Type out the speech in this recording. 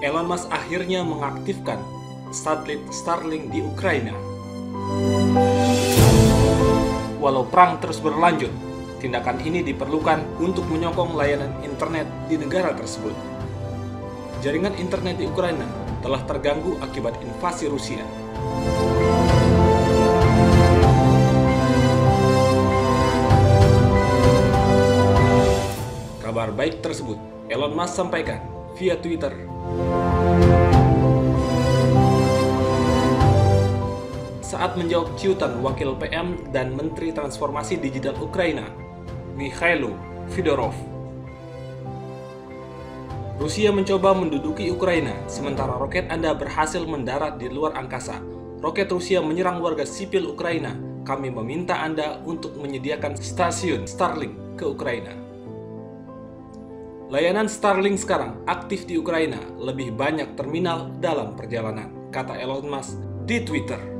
Elon Musk akhirnya mengaktifkan satelit Starlink di Ukraina. Walau perang terus berlanjut, tindakan ini diperlukan untuk menyokong layanan internet di negara tersebut. Jaringan internet di Ukraina telah terganggu akibat invasi Rusia. Kabar baik tersebut Elon Musk sampaikan via Twitter. Saat menjawab ciutan Wakil PM dan Menteri Transformasi Digital Ukraina, Mikhailo Fedorov. Rusia mencoba menduduki Ukraina, sementara roket Anda berhasil mendarat di luar angkasa. Roket Rusia menyerang warga sipil Ukraina. Kami meminta Anda untuk menyediakan stasiun Starlink ke Ukraina. Layanan Starlink sekarang aktif di Ukraina, lebih banyak terminal dalam perjalanan, kata Elon Musk di Twitter.